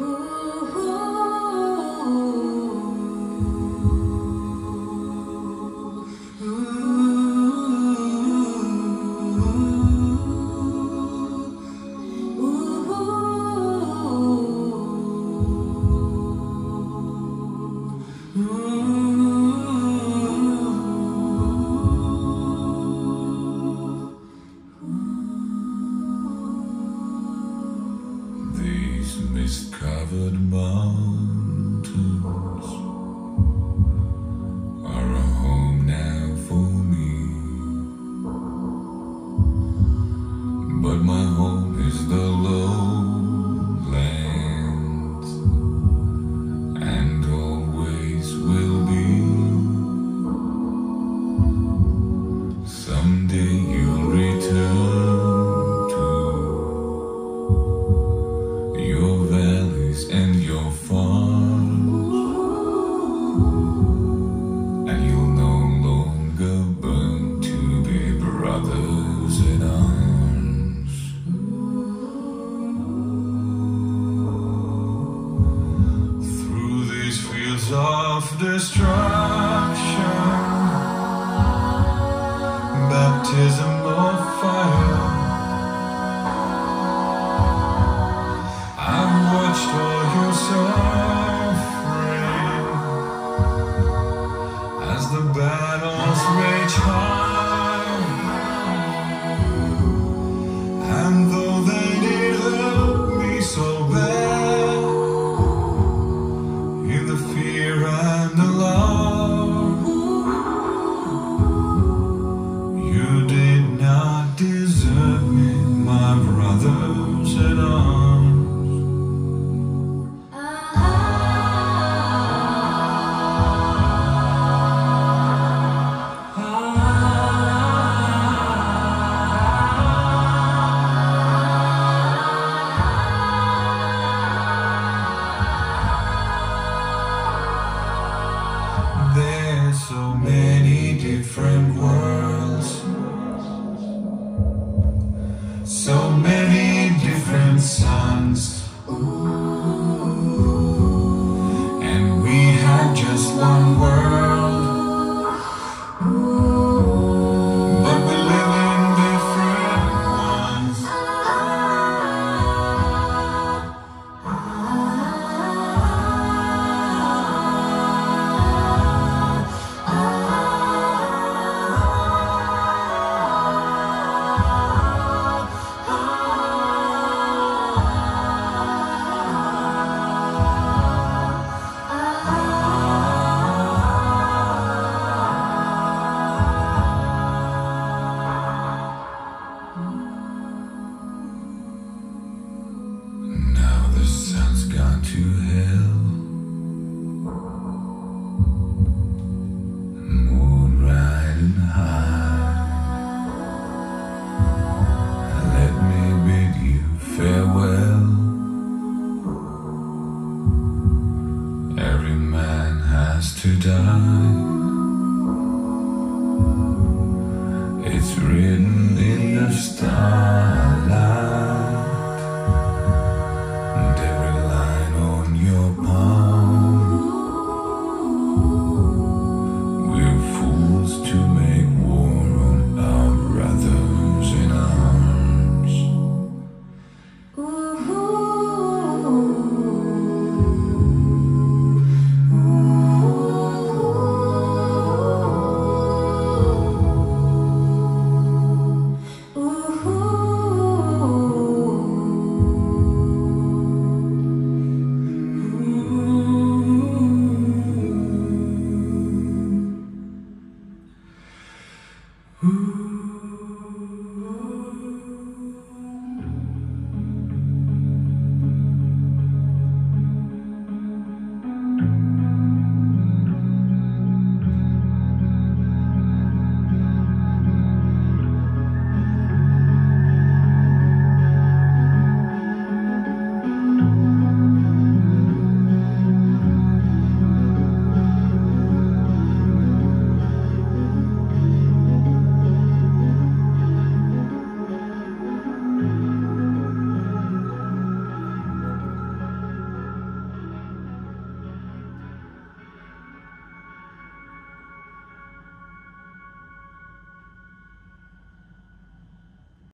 Ooh. These mist-covered mountains of destruction, baptism of fire. I've watched all your suffering as the battles rage high. So many different suns, and sun's gone to hell. Moon riding high. Let me bid you farewell. Every man has to die. It's written in the stars. Ooh.